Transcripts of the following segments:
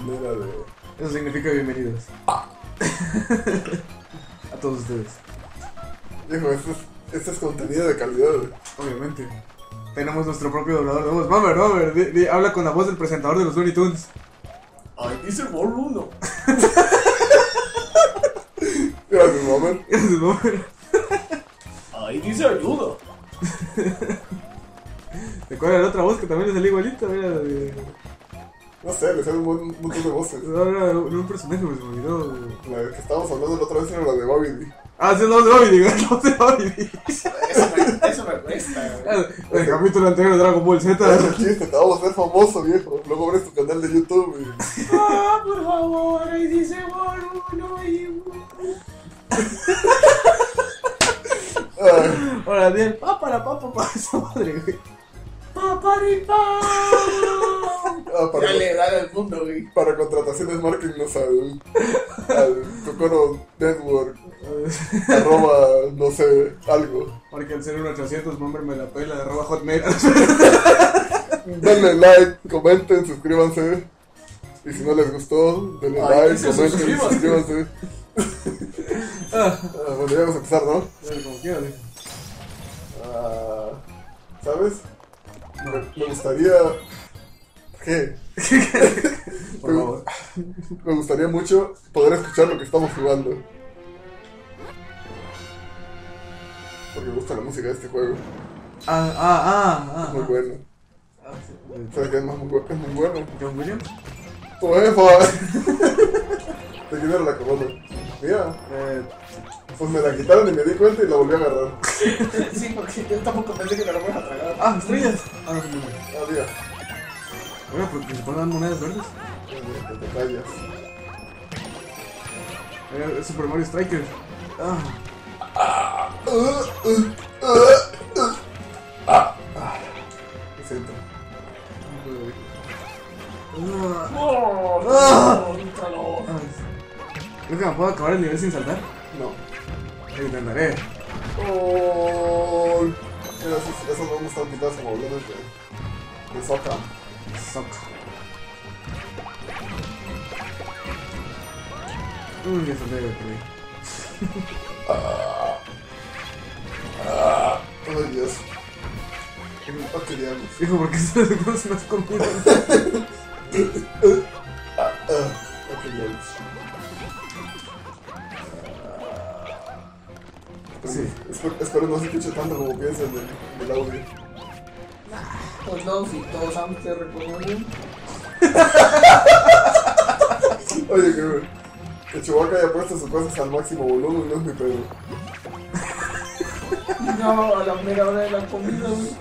Manera de. Eso significa bienvenidos. A todos ustedes. Viejo, este es, este es contenido de calidad. Obviamente. Tenemos nuestro propio doblador de voz. Mamer, Mamer, di- di- habla con la voz del presentador de los Looney Tunes. Ay, dice Ball 1. Gracias, Mamer. Mamer. Ahí dice ayuda. ¿Te acuerdas de la otra voz que también le salía igualita? Mira, de... No sé, le salen un montón de voces. Ahora era un personaje, pues, se me olvidó. La que estábamos hablando la otra vez era la de Babidi. Ah, sí, es la voz de Babidi, güey, la voz de. Eso me, eso me cuesta, güey. El capítulo anterior de Dragon Ball Es el Z. chiste, te vamos a hacer famoso, viejo. Luego abres tu canal de YouTube y. Ah, por favor, ahí dice 1 y. Ahora, Daniel, pa para pa pa pa esa madre, güey. Ah, para, Dale, dale al mundo, güey. para contrataciones, márquennos al. al Cocoro Network. arroba, no sé, algo. Porque al ser un 800, Mamer me la pela de arroba hotmail. Denle like, comenten, suscríbanse. Y si no les gustó, denle Ay, like, comenten, suscríbanse. suscríbanse. Ah, bueno, ya vamos a empezar, ¿no? como quieras. Ah, ¿Sabes? Me, me gustaría. ¿Qué? Por favor. Me gustaría mucho poder escuchar lo que estamos jugando. Porque me gusta la música de este juego. Ah, ah, ah, ah. Es muy bueno. Ah, sí. ¿Sabes qué es, más muy, bu- es muy bueno? John Williams. ¡Tu jefa! ¿De quién era la corona? Mira, Eh, pues me la quitaron y me di cuenta y la volví a agarrar. Sí, porque yo tampoco pensé que te lo fueras a tragar. ah, estrellas. Ah, no, no. Ah, mira, Oiga, porque se ponen monedas verdes. que te callas. Oiga, es Super Mario Striker. Ah, Lo que me puedo acabar el nivel sin saltar. No. Lo intentaré. Oh, esos no están pintados como de, de soca. Soca. Uy, ya salté, Dios. Oh, qué diablos. Hijo, ¿por qué se me? Ah, oh, qué diablos. Espero, no se escuche tanto como piensan en el, el audio. Pues no, si todos antes te reconocen. Oye, que, que Chewbacca haya puesto sus cosas al máximo volumen no es mi pedo. No, a la mera hora de la comida, güey.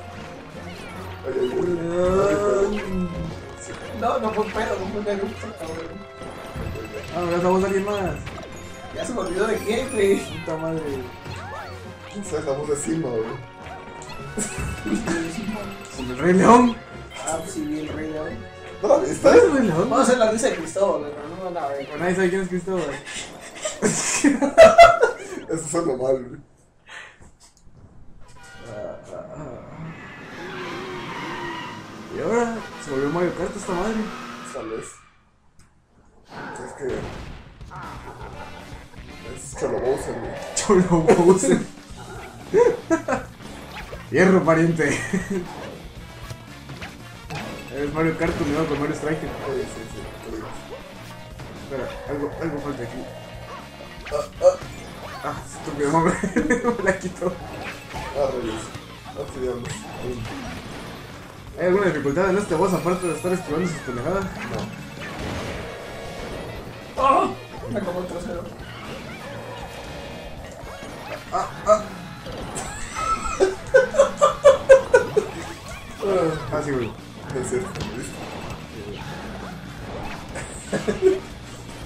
Ay, ay, ay. Ay, No, no fue pedo, no fue gusto, cabrón. Ah, me vamos a alguien más. Ya se me olvidó de qué, güey. Puta madre. ¿Quién sabe la voz de Simba, güey? ¿Con el Rey León? Ah, pues sí, bien rey, güey. ¿No? ¿Sabes el Rey León? Vamos a hacer la risa de Cristóbal, pero no ver. Bueno, nadie sabe quién es Cristóbal. Eso suena mal, güey. Y ahora se volvió Mario Kart esta madre. Tal vez. Es que. Es Cholo Bowser, güey. Cholo Bowser. Hierro, pariente. Es Mario Kart combinado con Mario Striker. Oye, sí, sí. Espera, algo, algo falta aquí. Ah, estúpido, mame. Me la quitó. Ah, reyes. Ah. ¿Hay alguna dificultad en este boss aparte de estar esquivando sus pendejadas? No. ¡Ah! Me como el trasero. Ah, Ah, sí, güey. es ¿viste?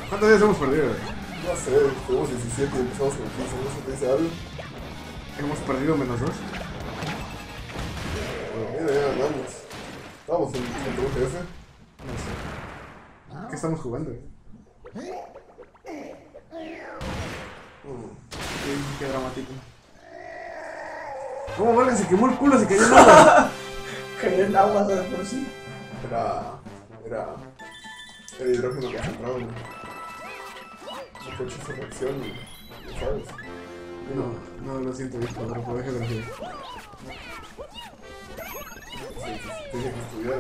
¿Cuántos días hemos perdido? güey? No sé, tenemos 17 y empezamos con 15, ¿no se te dice algo? Hemos perdido menos dos. Bueno, mira, ya ganamos. Vamos en contra un jefe. No sé. ¿Qué estamos jugando? güey? Mm. Qué, qué dramático. ¿Cómo vale? Se quemó el culo, se cayó nada. Caer en agua, ¿sabes? Por sí. Era. Era. El hidrógeno concentrado, ¿no? Fue hecho esa reacción, ¿sabes? No, no, lo siento, viejo, pero por dejar de. Sí, tenía que estudiar.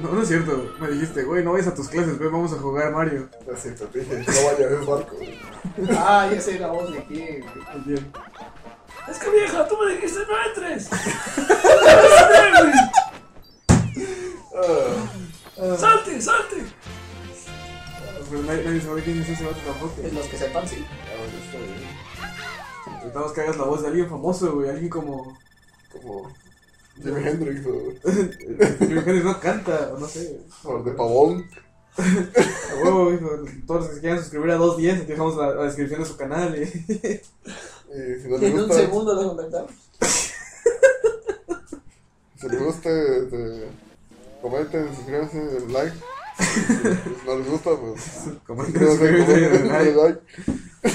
No, no es cierto. Me dijiste, güey, no vayas a tus clases, güey, vamos a jugar Mario. No es cierto, te dije, no vayas, es barco. Ah, ya sé la voz de quién. Es que vieja, tú me dijiste no entres. Ah, Salte, salte. Pero nadie, nadie sabe quién es ese vato tampoco. Es los que sepan, sí. ah, bueno, está bien. Necesitamos que hagas la voz de alguien famoso, güey, alguien como. Como. Jimi Hendrix o. Jimi Hendrix no canta, o no sé. o de pavón. A huevo, hijo. Todos los que se quieran suscribir a 210, aquí dejamos la, la descripción de su canal. Y... Y si no le en un gusta. segundo lo contactamos. Si les gusta, este, comenten, suscríbanse, like. Si no les gusta, pues. Comenten, suscríbanse, like. denle like.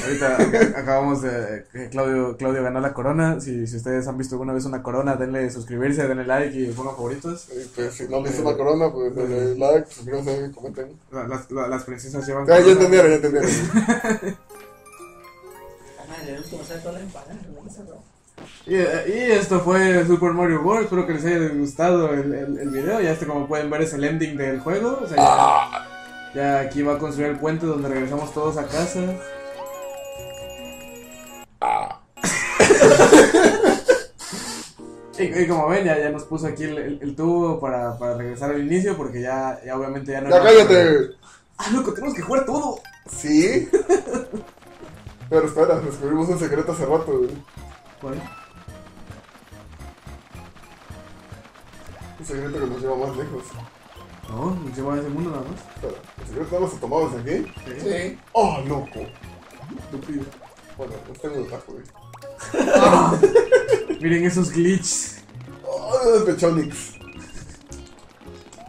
Ahorita ac- acabamos de. que Claudio, Claudio ganó la corona. Si, si ustedes han visto alguna vez una corona, denle suscribirse, denle like y pongan favoritos. Y pues si no les hizo la corona, pues denle like, suscríbanse, comenten. La- Las, la- las princesas llevan. Ya, ya entendieron, ya entendieron. Broma. Y, y esto fue Super Mario World. Espero que les haya gustado el, el, el video. Ya este, como pueden ver, es el ending del juego. O sea, ya, ya aquí va a construir el puente donde regresamos todos a casa. Y, y como ven, ya, ya nos puso aquí el, el- el tubo para, para regresar al inicio. Porque ya, ya obviamente ya no. ¡Ya cállate! ¡Ah, loco! Tenemos que jugar todo. ¿Sí? Pero espera, descubrimos un secreto hace rato, güey. ¿Cuál? Un secreto que nos lleva más lejos. No, nos lleva a ese mundo nada más. Espera, ¿el secreto nada más se tomaba desde aquí? Sí. ¡Oh, loco! Estúpido. Bueno, pues tengo el taco, güey. Miren esos glitches. ¡Oh, Pechonix!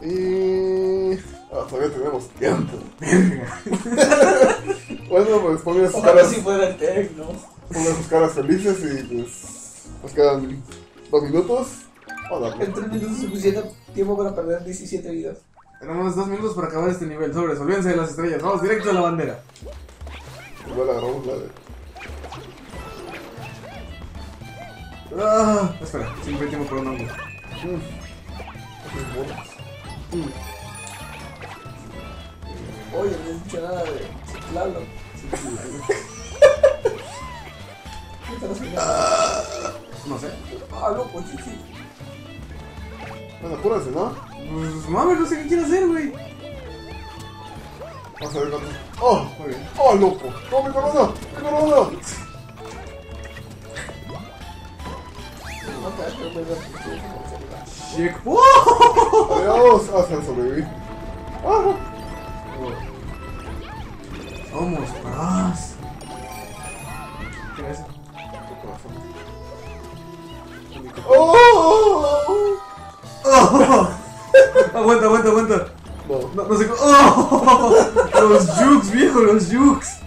Y... Ah, todavía tenemos tiempo. bueno, pues pongan sus Ojalá caras, si fuera el tech, ¿no? pongan sus caras felices y pues... Nos quedan dos minutos. En 3 minutos es suficiente tiempo para perder 17 vidas. Tenemos dos minutos para acabar este nivel. Sobres, olvídense de las estrellas. Vamos directo a la bandera. Igual agarramos la de... Ah, espera, siempre tiempo para un hongo. Mm. Oye, no he dicho nada de Lalo. Bueno, apúrense, ¿no? Pues, mames, no sé qué quiere hacer, güey. Vamos a ver cuántos... ¡Oh! Muy bien. ¡Oh, loco! ¡No, mi corona! ¡Mi corona! No te das cuenta de la Check. ¡Oh! ¡Adiós! ¡Ah, se sobreviví! ¡Ah! Somos pros. ¿Qué es eso? ¡Oh! ¡Oh! aguanta, aguanta, aguanta. No, No, no sé cómo. ¡Oh! Los jukes, viejo, los jukes.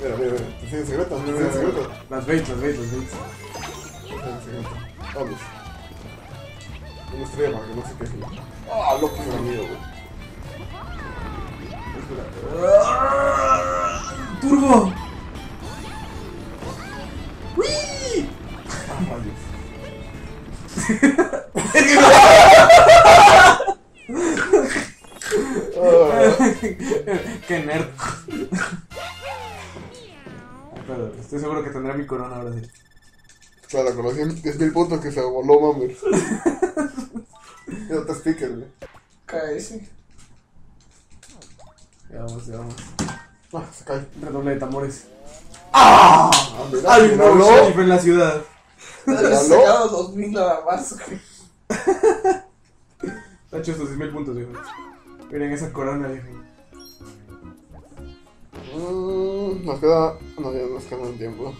mira, mira, mira. Te sigue secreto, te sigue secreto. Las baits, las baits, las baits. Te secreto. Vamos. Una estrella para que no se queje. ¡Ah, loco! Se miedo, Pero estoy seguro que tendrá mi corona ahora sí. Claro, con los 10.000 puntos que se voló Mamer. Ya te sticker, güey. KS. Ya vamos, ya vamos. Ah, se cae. Redoble de tambores. ¡Ah! mira, ¡Hay un mira, no. sheriff en la ciudad! Has ¿Aló? sacado 2000 nada más, güey. Ha hecho estos 10.000 puntos, viejo. Miren esa corona, viejo. Mm, nos queda. No, ya nos queda un tiempo.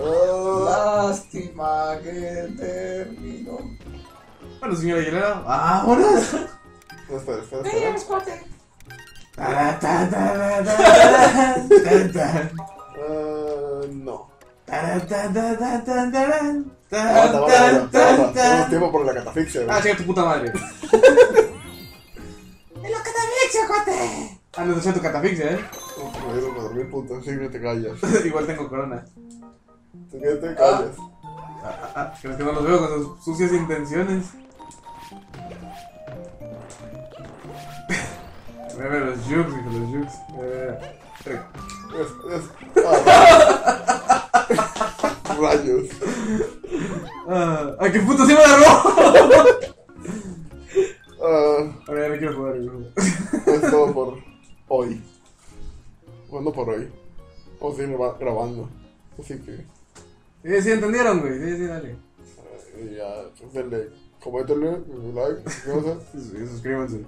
Ah, Lástima que terminó. Bueno, señora Aguilera, ¡vámonos! no, espera, espera, espera. Tará, ta, ta, ta, ta, ta, ta, ta. Ah, no. Tenemos tiempo por la catafixia. Ah, tu puta madre. Ah, no te tu catafixia, eh. Me dieron para dormir, puto. Sí, no te callas. Igual tengo corona. ¿Tú qué te callas? Ah, ah, ¿Crees que no los veo con sus sucias intenciones? A ver los jukes, hijo, los jukes. Eh, Es, es. Ah. Rayos. Ah, ¡Ay, qué puto se me agarró! Ah, Ahora ya no quiero jugar, hijo. es todo por hoy. Bueno, por hoy. Vamos a seguir graba- grabando. Así que. Sí, sí, entendieron, güey. Sí, sí, dale. eh, ya, pues denle. Coméntenle, like, cosas. Sí, suscríbanse.